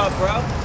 what's up, bro.